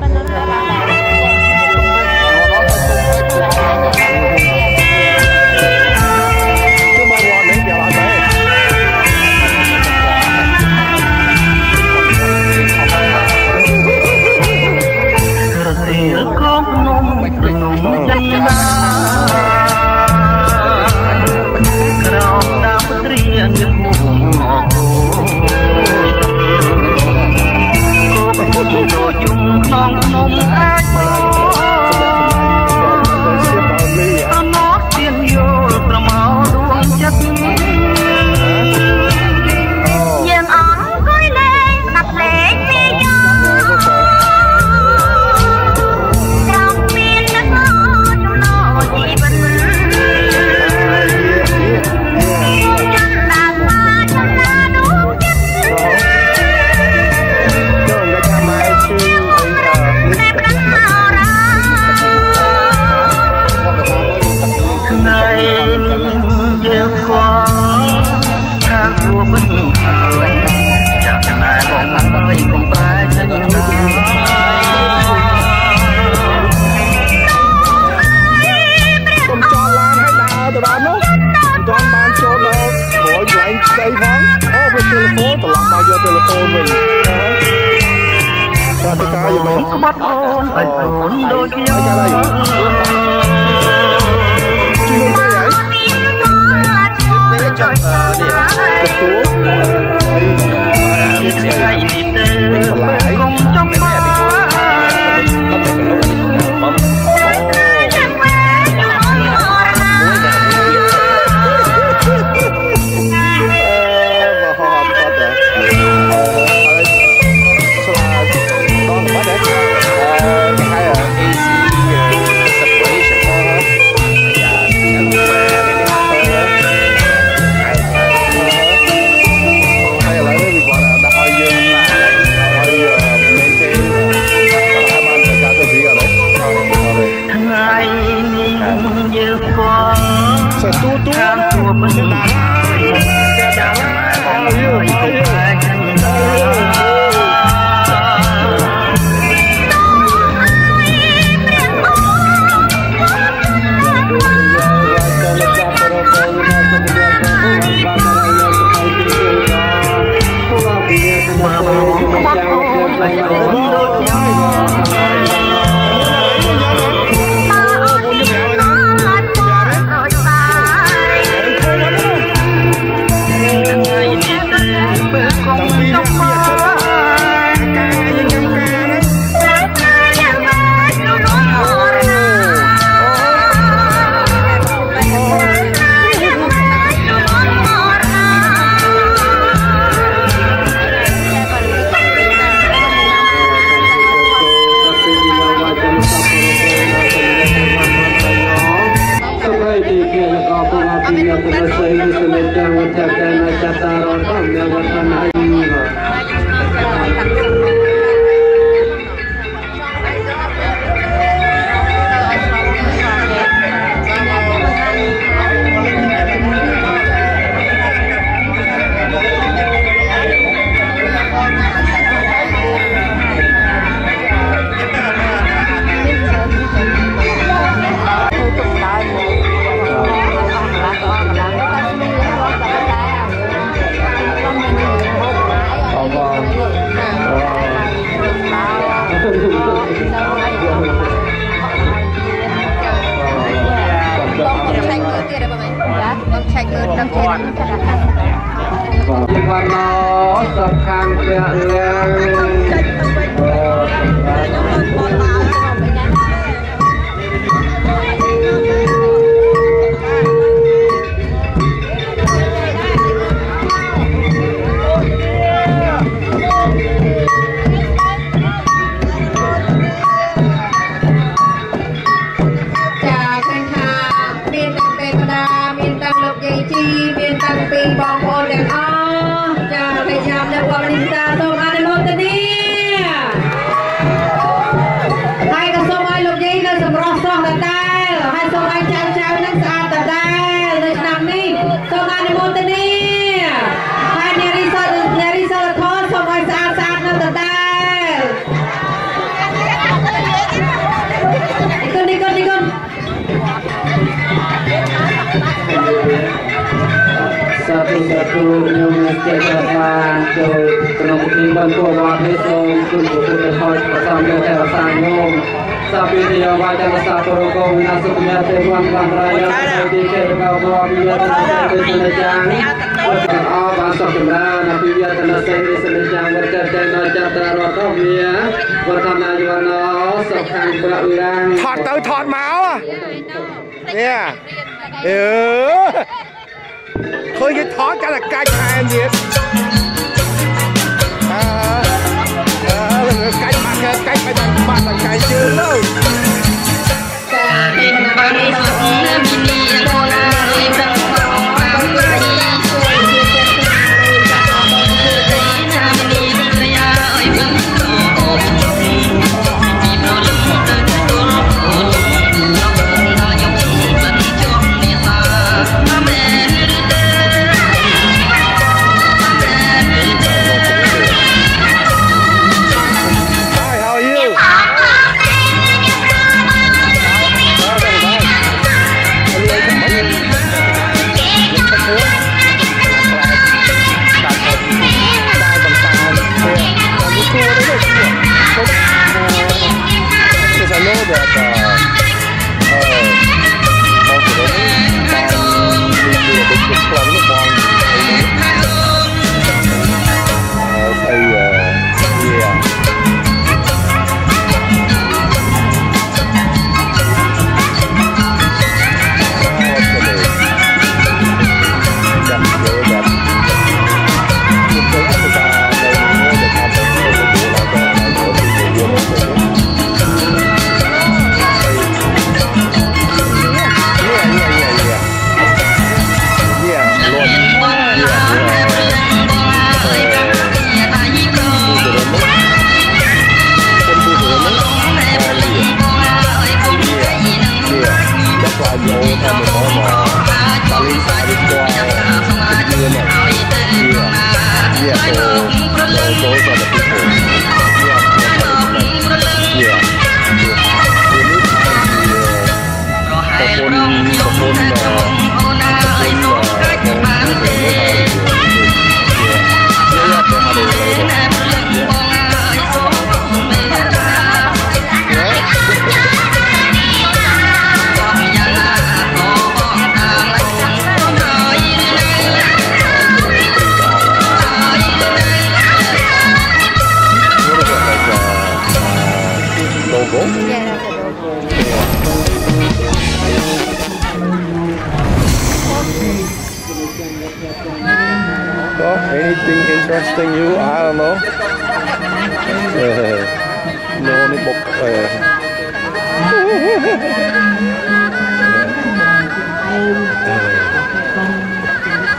know? ស្អីផងអូវាទូរស័ព្ទត្រឡប់មកយកទូរស័ព្ទវិញបាទតាតាយកមកក្បត់អូនអូនដូចខ្ញុំ Kopf haben, ธุសាធុខ្ញុំមានសេចក្តីបានចូលក្នុងពិធីបានគួរវត្តនេះសូមគុណព្រះពុទ្ធហើយប្រសំយកតែរសាញោមសាភិទយវាចរសាពរកោវិណាសុគមទេវងកំរាយទីចេតកោវវិយតនសេរិសនចាងវត្តអបានសុខចម្រើនអភិយតនសេរិសនចាងវត្តតេនចតរតវិយវត្តនាយវណោសុខាងប្រវិរាងថតទៅថតមកនេះអឺ ឃើញគេថតកាន់តែកាច់ថែមទៀតអឺអឺកាច់មកកាច់ไปដល់បាត់ដល់កាច់ជើងទៅពីបានសុខណាមីនីដូនអើយ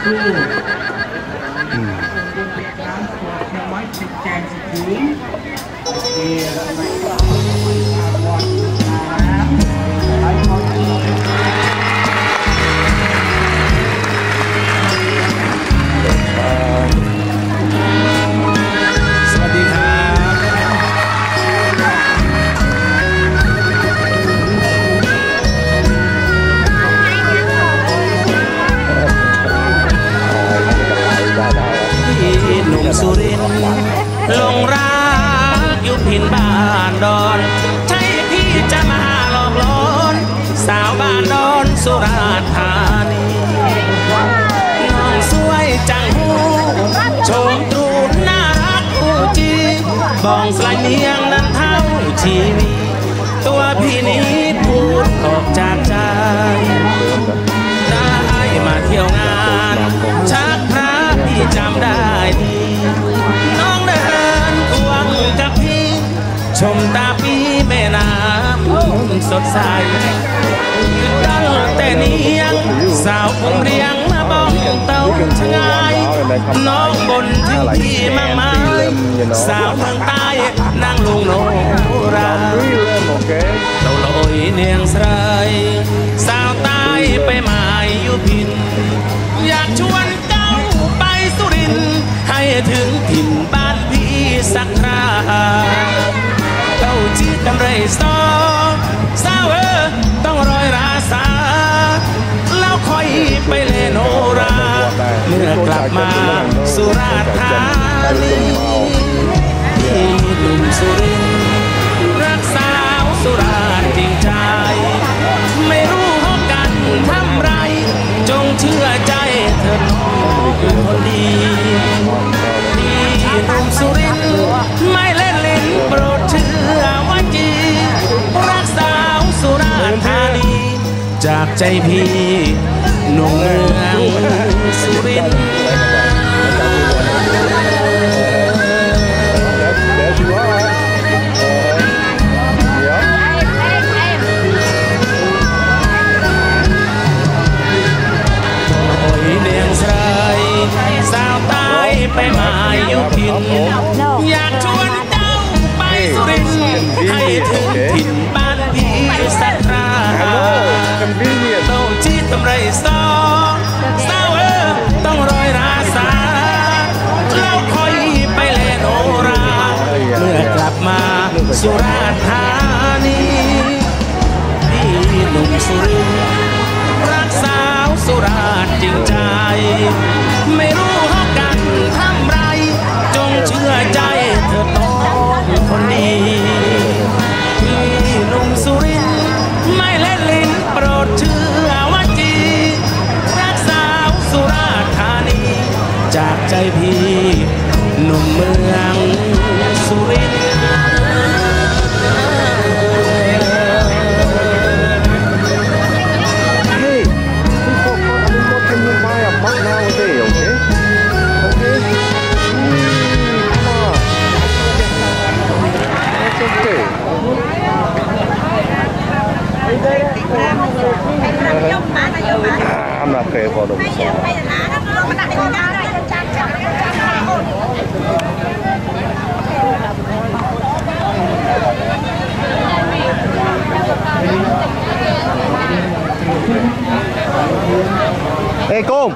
ส น้องบนที่มากมายสาวทางใต้นั่งลงโนราโอเคเจ้าลอยเนียงสรายสาวใต้ไปหมายอยู่พิน อยากชวนเจ้าไปสุรินให้ถึงถิ่นบ้านพี่สักคราเจ้าจีกันไรซอสาวเออต้องรอยราสาแล้วค่อยไปเลนโน เมื่อกลับมาสุราษฎร์ธานีที่หนุ่มสุรินร์รักสาวสุราษฎร์จริงใจ ไม่รู้หกกันทำไร จงเชื่อใจเธอน้องคนดีที่หนุ่มสุริน จากใจพี่หนุ่มเมืองสุรินทร์ There you are. Yeah. โอยเลียงสายสาวใต้ไปมาอยู่พินอยากชวนเจ้าไปสุรินทร์ให้ถึงถิ่น តម្រៃសស្ใจพี่หนุ่มเมืองสุรินทร์ Hey, before I mean, what can you buy a mug nowadays, okay? Okay? Mm, come on. Ê cô.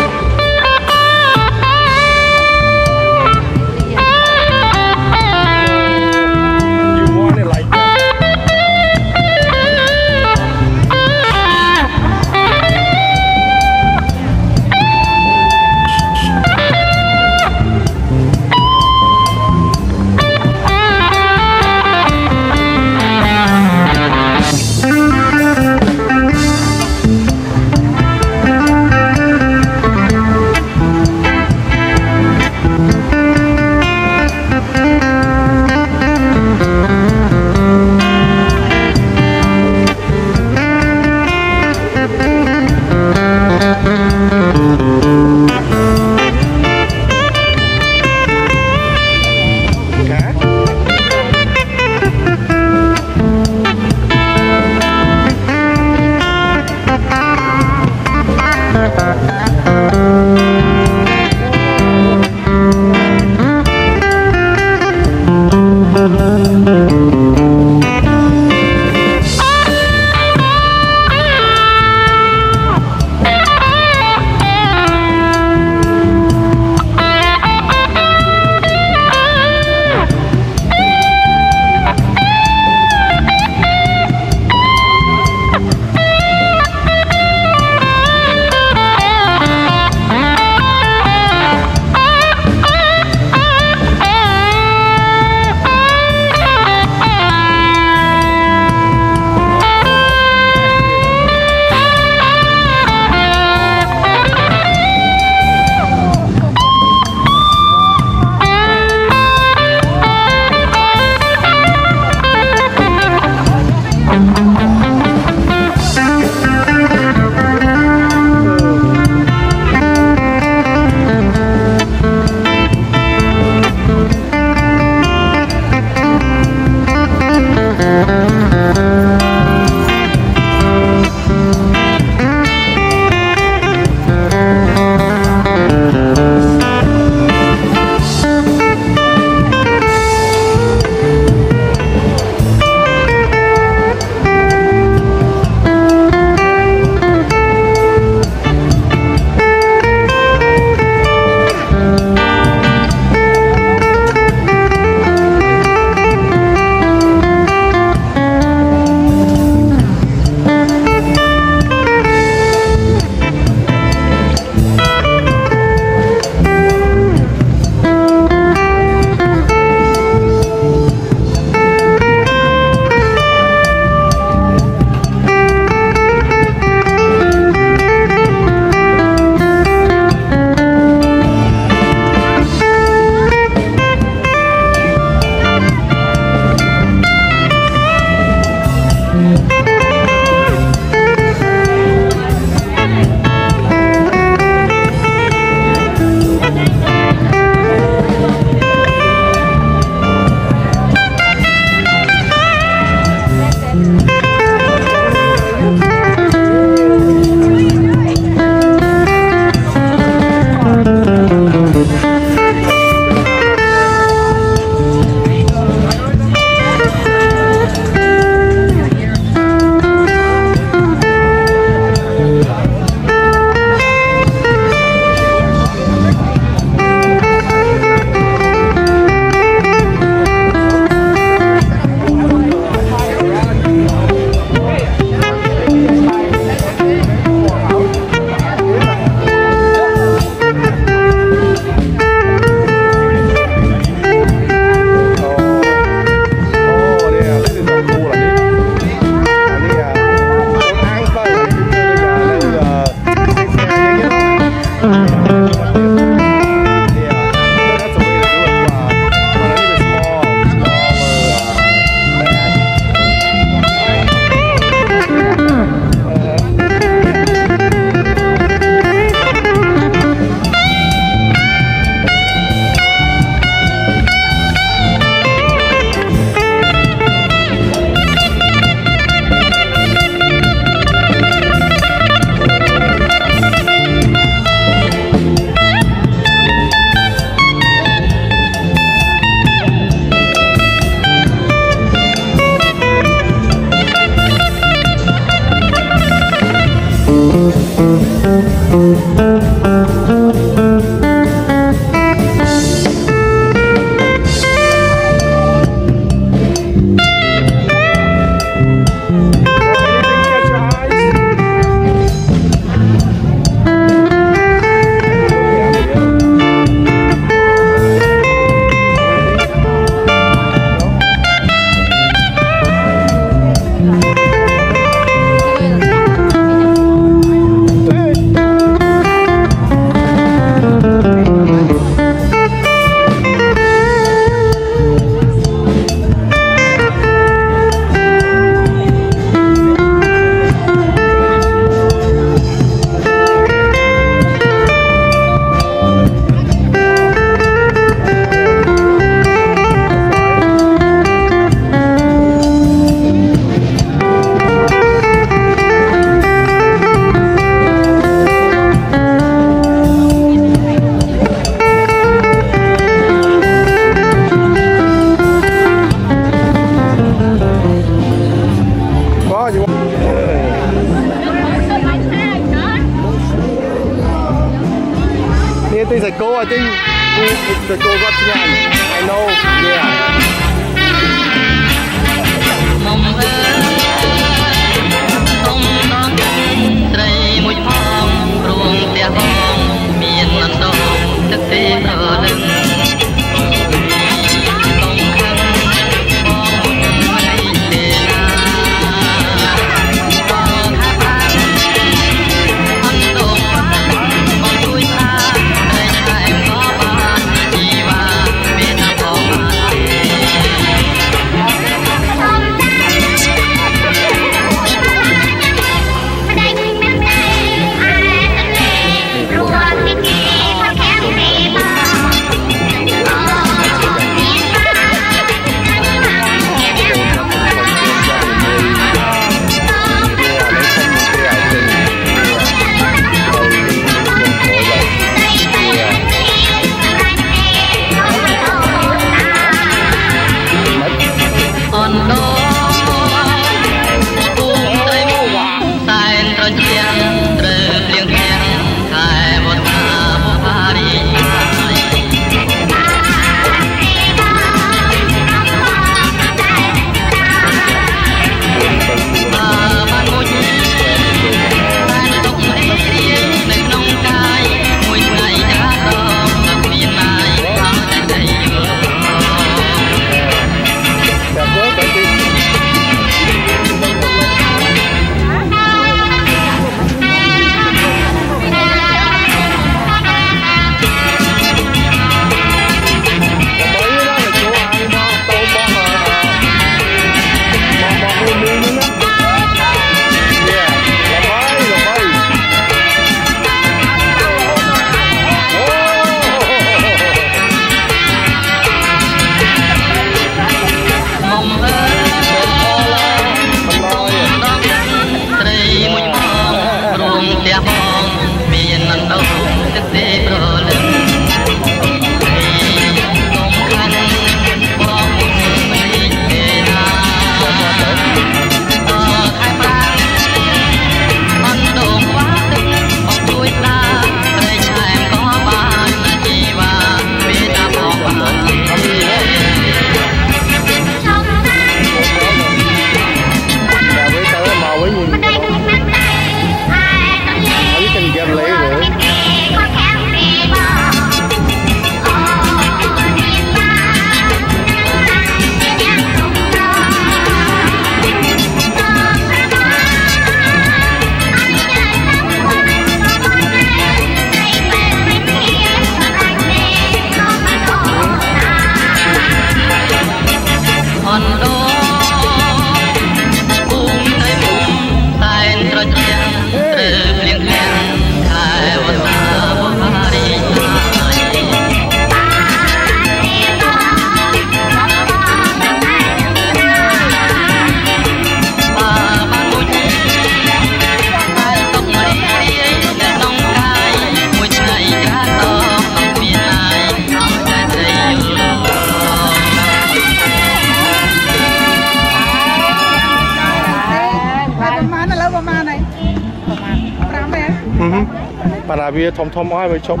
វាធំធំហើយវាឈប់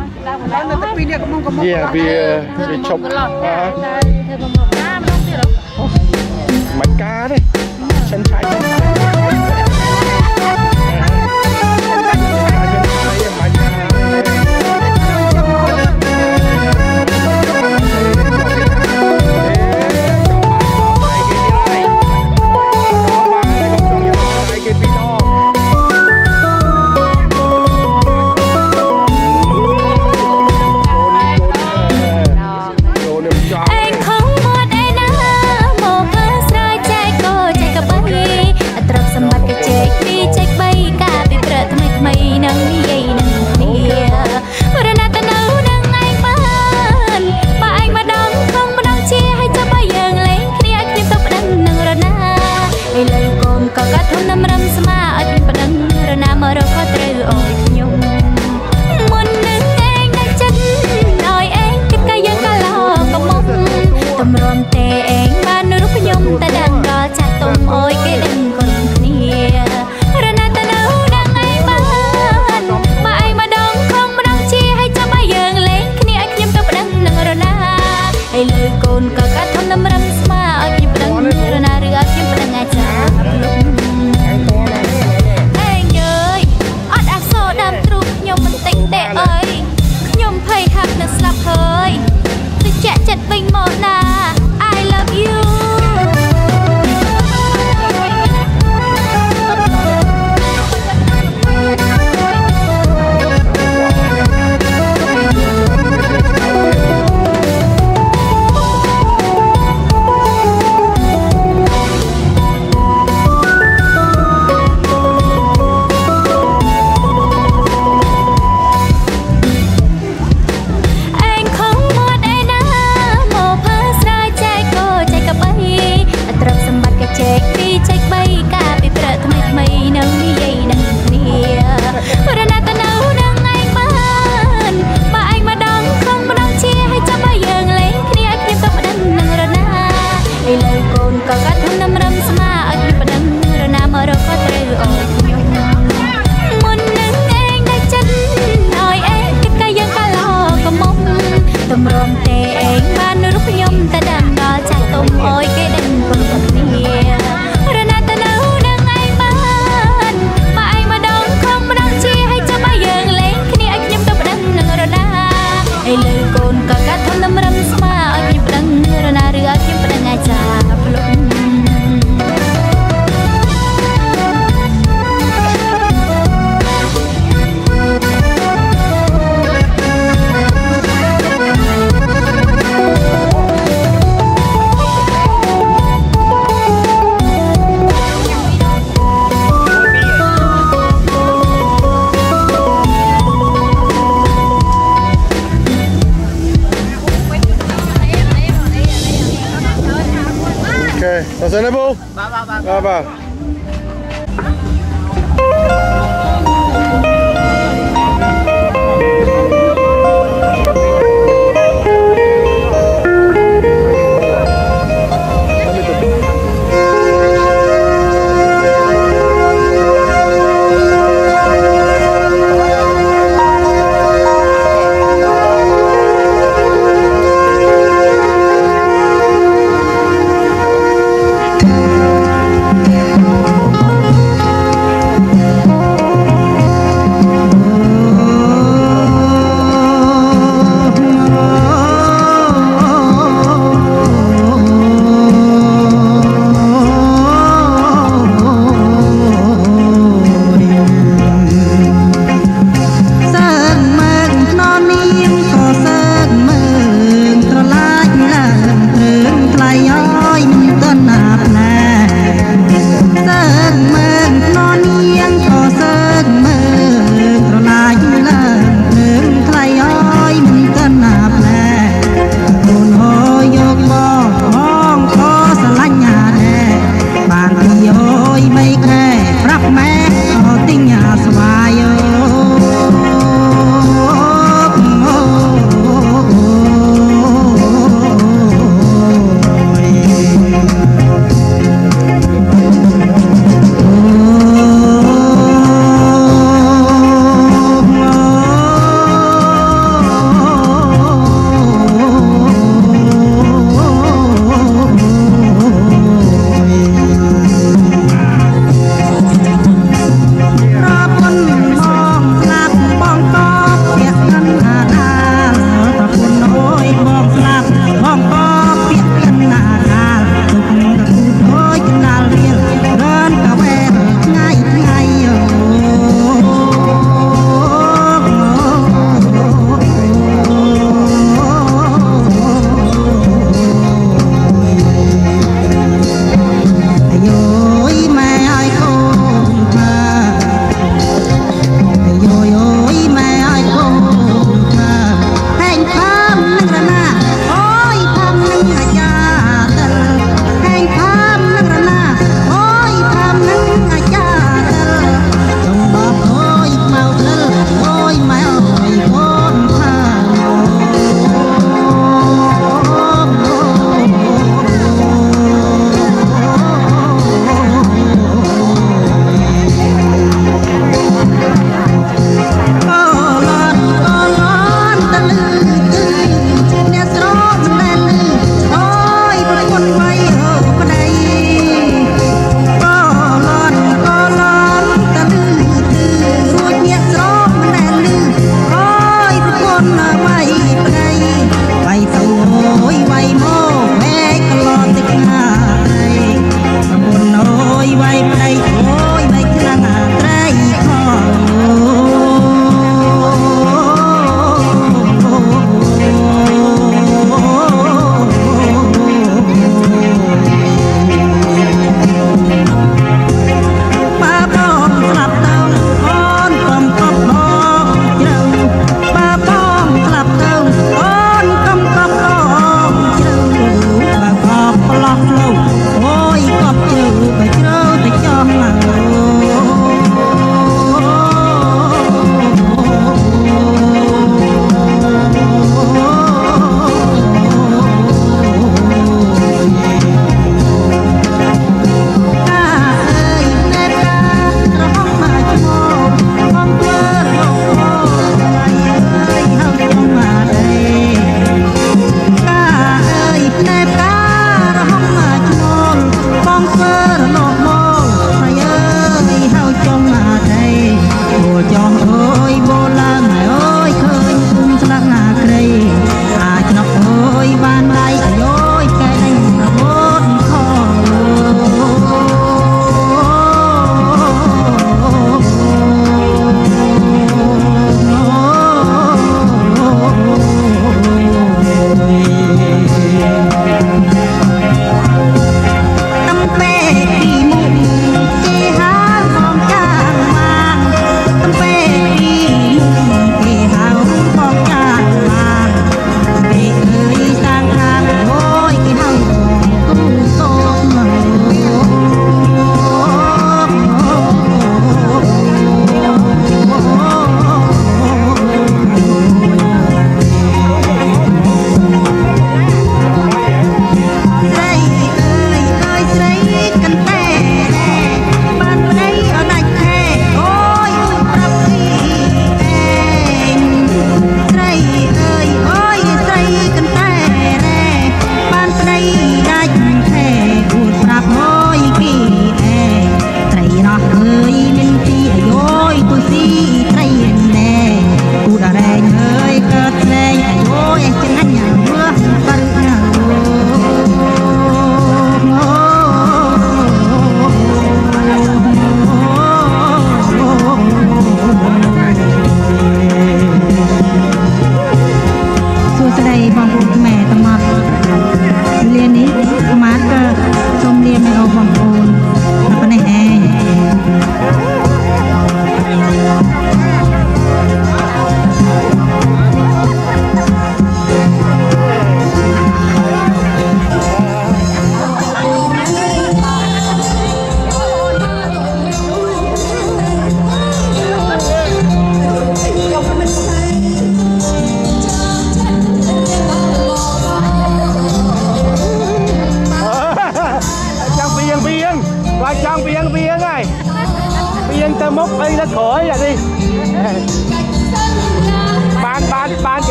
នៅតែពីរនាក់កំងកំងវាវាឈប់អឺ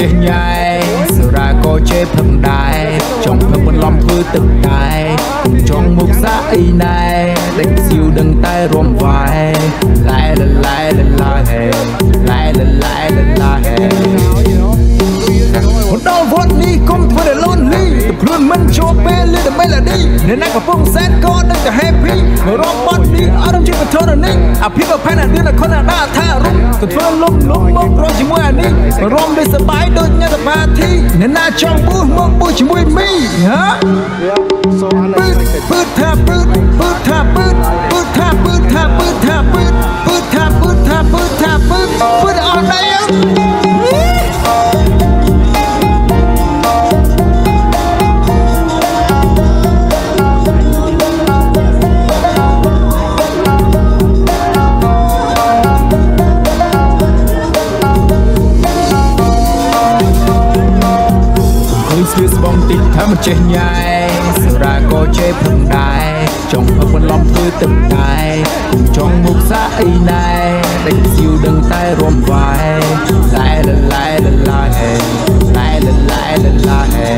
ចថាមិនចេះញ៉ែសូរ៉ាក៏ចេះផឹកដែរចង់ផឹកបន្លំធ្វើទឹកដែរចង់មុខសាអីណែដេកសៀវដឹងតែរំវាយឡែឡែឡែឡែហេឡែឡែឡែឡែហេមិនដល់វត្តនេះកុំធ្វើតែលូនលីទៅខ្លួនមិនជាប់ពេលលឺតែមេឡូឌីអ្នកណាកំពុងសែនក៏ដឹងតែ happy រំបត់នេះអរំជាបធរនេះអភិបផែនឌឿនខនដាថារុំ ទៅធ្វើលំលំមករកជាមួយអានេះរំដូចសបាយដូចញ៉ាំសបាធីអ្នកណាចង់ប៊ូសមកប៊ូសជាមួយមីហ៎ អីណែដេកសៀវដឹងតែរំវាយឡែឡែឡែឡែហេឡែឡែឡែឡែហេ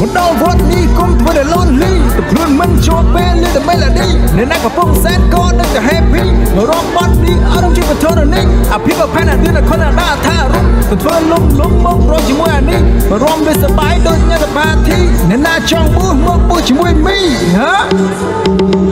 មកដល់វត្តនេះគុំធ្វើតែលូនលីទៅខ្លួនមិនជាប់ពេលលឺតែមេឡូឌីអ្នកណាកំពុងសែនក៏ដឹងតែ happy មករំបត់នេះអរំជាបធរនេះអភិបផែនឌឿនខនដាថារុំទៅធ្វើលំលំមករកជាមួយអានេះមករំដូចសបាយដូចញ៉ាំសបាធីអ្នកណាចង់ប៊ូសមកប៊ូសជាមួយមីហ៎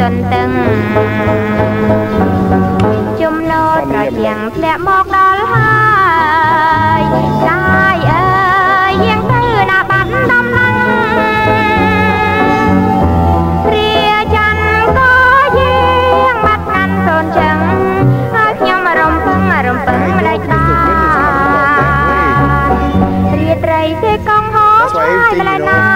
ទន្ទឹងចំណោត្រជាងធ្លាក់មកដល់ហើយកាយអើយយាងទៅណាបាត់ដំណឹងព្រះច័ន្ទក៏យាងបាត់កាន់សូនចឹងហើយខ្ញុំរំពឹងរំពឹងម្ដេចដល់រាត្រីទេកងហោឆ្ងាយម្ល៉េះណា